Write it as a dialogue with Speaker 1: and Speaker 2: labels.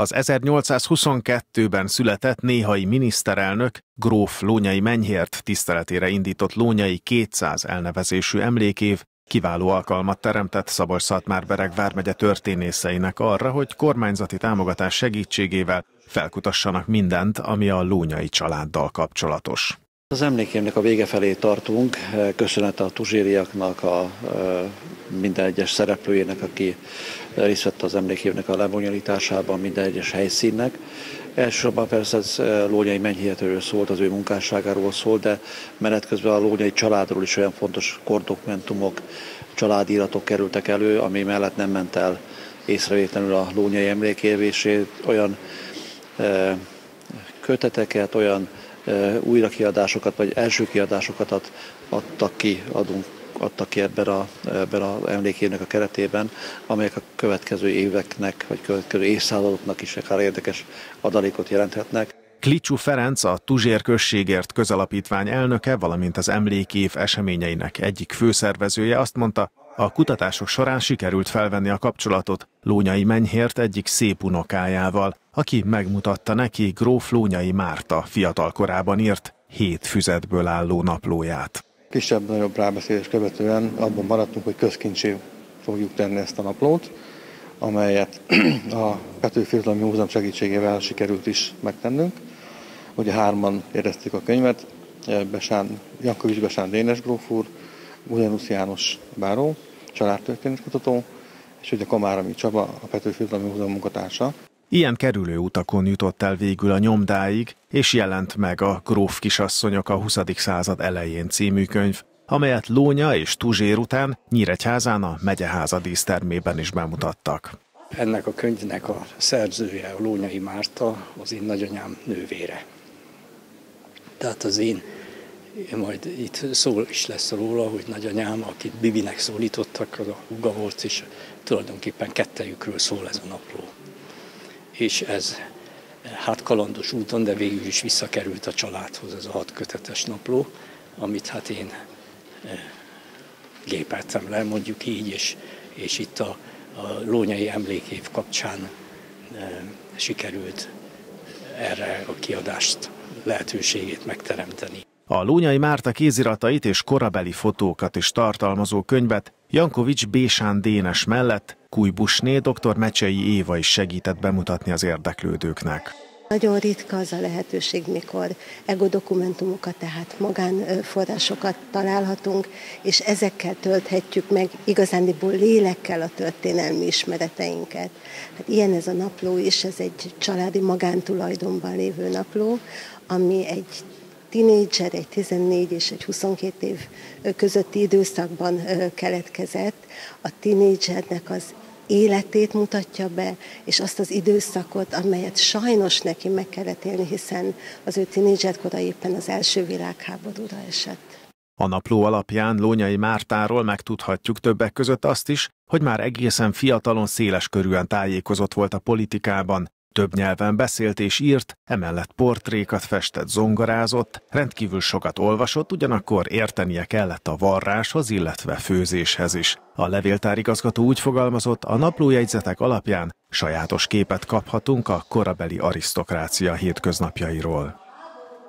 Speaker 1: Az 1822-ben született néhai miniszterelnök gróf Lónyai Menyhért tiszteletére indított Lónyai 200 elnevezésű emlékév kiváló alkalmat teremtett szabolcs szatmár vármegye történészeinek arra, hogy kormányzati támogatás segítségével felkutassanak mindent, ami a Lónyai családdal kapcsolatos.
Speaker 2: Az emlékémnek a vége felé tartunk. Köszönet a tuzsériaknak, a minden egyes szereplőjének, aki részt vett az emlékévnek a lebonyolításában, minden egyes helyszínnek. Elsősorban persze ez Lónyai Mennyhihetőről szólt, az ő munkásságáról szólt, de menet közben a Lónyai családról is olyan fontos kordokumentumok, családíratok kerültek elő, ami mellett nem ment el észrevétlenül a Lónyai emlékévését, olyan köteteket, olyan újrakiadásokat, vagy első kiadásokat adtak ki, adunk, adtak ki ebben a, ebben a emlékének a keretében, amelyek a következő éveknek, vagy következő évszázadoknak is akár érdekes adalékot jelenthetnek.
Speaker 1: Klicsú Ferenc, a Tuzsér községért közalapítvány elnöke, valamint az emlékév eseményeinek egyik főszervezője azt mondta, a kutatások során sikerült felvenni a kapcsolatot Lónyai Menyhért egyik szép unokájával, aki megmutatta neki gróf Lónyai Márta fiatal korában írt hét füzetből álló naplóját.
Speaker 3: Kisebb-nagyobb rábeszélés követően abban maradtunk, hogy közkincsé fogjuk tenni ezt a naplót, amelyet a Petőfi Irodalmi Múzeum segítségével sikerült is megtennünk. Ugye hárman éreztük a könyvet, Besán, Jankovics Besán Dénes gróf úr, Ugyanusz János Báró, családtörténetkutató, és ugye Komárami Csaba, a Petőfi Irodalmi Múzeum munkatársa.
Speaker 1: Ilyen kerülő utakon jutott el végül a nyomdáig, és jelent meg a Gróf kisasszonyok a 20. század elején című könyv, amelyet Lónya és Tuzsér után Nyíregyházán a megyeháza dísztermében is bemutattak.
Speaker 4: Ennek a könyvnek a szerzője, a Lónyai Márta, az én nagyanyám nővére. Tehát az én majd itt szól is lesz róla, hogy nagyanyám, akit Bibinek szólítottak, az a húga volt, és tulajdonképpen kettejükről szól ez a napló. És ez hát kalandos úton, de végül is visszakerült a családhoz ez a hat kötetes napló, amit hát én eh, gépeltem le, mondjuk így, és, és itt a, a lónyai emlékév kapcsán e, sikerült erre a kiadást lehetőségét megteremteni.
Speaker 1: A Lónyai Márta kéziratait és korabeli fotókat is tartalmazó könyvet Jankovics Bésán Dénes mellett Kujbusné dr. Mecsei Éva is segített bemutatni az érdeklődőknek.
Speaker 5: Nagyon ritka az a lehetőség, mikor ego dokumentumokat, tehát magánforrásokat találhatunk, és ezekkel tölthetjük meg igazándiból lélekkel a történelmi ismereteinket. Hát ilyen ez a napló is, ez egy családi magántulajdonban lévő napló, ami egy tinédzser, egy 14 és egy 22 év közötti időszakban keletkezett. A tinédzsernek az életét mutatja be, és azt az időszakot, amelyet sajnos neki meg kellett élni, hiszen az ő tinédzserkora éppen az első világháborúra esett.
Speaker 1: A napló alapján Lónyai Mártáról megtudhatjuk többek között azt is, hogy már egészen fiatalon széles körűen tájékozott volt a politikában, több nyelven beszélt és írt, emellett portrékat festett, zongorázott, rendkívül sokat olvasott, ugyanakkor értenie kellett a varráshoz, illetve főzéshez is. A levéltárigazgató úgy fogalmazott, a naplójegyzetek alapján sajátos képet kaphatunk a korabeli arisztokrácia hétköznapjairól.